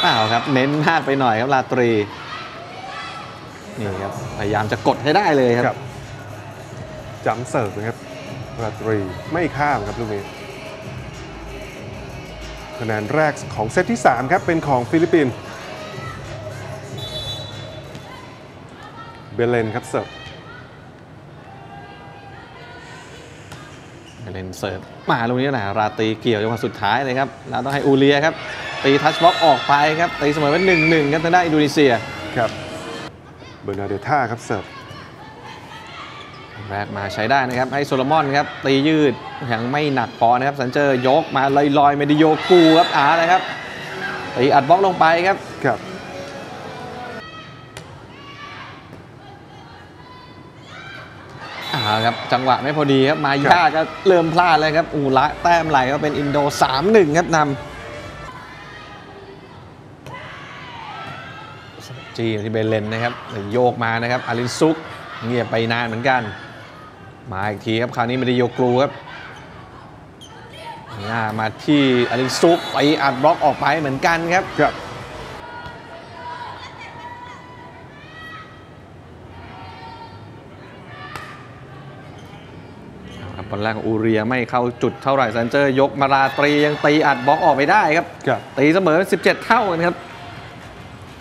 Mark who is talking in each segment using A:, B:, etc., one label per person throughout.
A: เปล่าครับเน้นมากไปหน่อยครับลาตรีนี่ครับพยายามจะกดให้ได้เลยค
B: ครั
A: รั
B: บบจำเสิร์ฟนะครับราตรีไม่ข้ามครับลูกนี้คะแนนแรกของเซตที่ 3 ครับ เป็นของฟิลิปปินส์เบเลนครับเสิร์ฟ
A: เล่นเสิร์ฟมาลูกนี้นะราตรีเกี่ยวจังหวะสุดท้ายเลยครับแล้วต้องให้อูเลียครับ ตี touch บล็อกออกไปครับ ตีเสมอเป็นหนึ่งหนึ่งครับทางด้านอินโดนีเซีย
B: ครับเบอร์นาเดต้าครับเสิร์ฟ
A: แรกมาใช้ได้นะครับ ให้โซโลมอนครับ ตียืดยังไม่หนักพอนะครับ สันเจอร์ยกมาลอยๆเมดิโยกูครับอาเลยครับตีอัดบล็อกลงไปครับ
B: ครับ
A: อ่าครับจังหวะไม่พอดีครับ มายาก็เริ่มพลาดเลยครับอูละแต้มไหลก็เป็นอินโด 3-1 ครับนำ จีที่เบลเลนนะครับโยกมานะครับอารินซุกเงียบไปนานเหมือนกัน มาอีกทีครับคราวนี้ไม่ได้โยกกลูครับหน้ามาที่อารินซุกไปอัดบล็อกออกไปเหมือนกันครับ
B: ครับ
A: ครับบอลแรกของอูเรียไม่เข้าจุดเท่าไหร่ซันเจอร์ยกมาราตรียังตีอัดบล็อกออกไปได้ครับ
B: ครับ
A: ตีเสมอ 17 เท่ากันครับ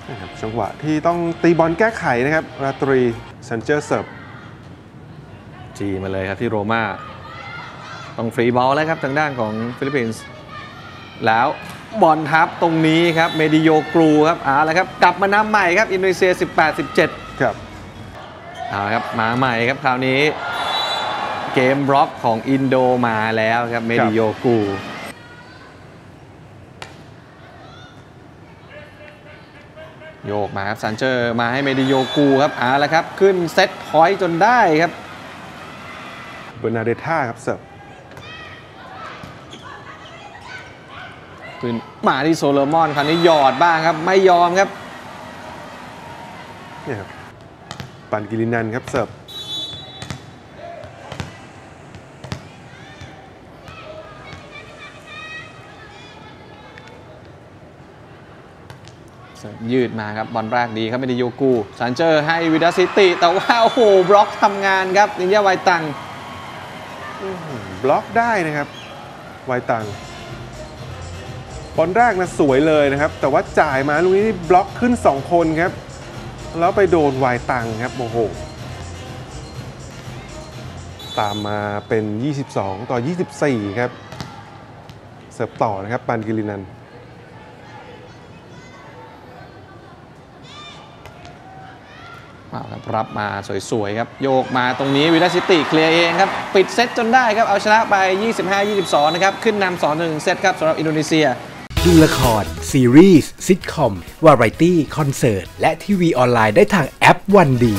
B: นะครับจังหวะที่ต้องตีบอลแก้ไขนะครับ ราตรีซันเจอร์เสิร์ฟ
A: จีมาเลยครับที่โรม่าต้อง free ball แล้วครับทางด้านของฟิลิปปินส์แล้วบอลทับตรงนี้ครับ เมดิโยกรูครับเอาละครับ กลับมานำใหม่ครับ อินโดนีเซีย 18-17
B: ครับ
A: เอาละครับมาใหม่ครับคราวนี้ เกมบล็อกของอินโดมาแล้วครับ เมดิโยก โยกมาครับซันเชอร์มาให้เมดิโยกูครับเอาละครับ ขึ้น set point จนได้ครับ
B: เบอร์นาเดต้าครับเสิร์ฟ
A: ขึ้นมาที่โซโลมอนคราวนี้หยอดบ้างครับ ไม่ยอมครับ
B: เนี่ยครับปันกิลินันครับเสิร์ฟ
A: ยืดมาครับบอลแรกดีครับไม่ได้โยกูซันเจอร์ให้วิดาซิติแต่ว่าโอ้โหบล็อกทำงานครับนินยาไวตัง
B: บล็อกได้นะครับ ไวตังบอลแรกนะสวยเลยนะครับ แต่ว่าจ่ายมาลูกนี้บล็อกขึ้น 2 คนครับ แล้วไปโดนไวตังครับโอ้โหตามมาเป็น 22 ต่อ 24 ครับ เสิร์ฟต่อนะครับ ปันกิลินัน
A: เอา ครับรับมาสวยๆครับ โยกมาตรงนี้วิลาซิติเคลียร์เองครับ ปิดเซตจนได้ครับ เอาชนะไป 25-22 นะครับ ขึ้นนำสองหนึ่งเซตครับสำหรับอินโดนีเซีย
C: ดูละคร ซีรีส์ซิทคอม วาไรตี้ คอนเสิร์ต และทีวีออนไลน์ได้ทางแอปวันดี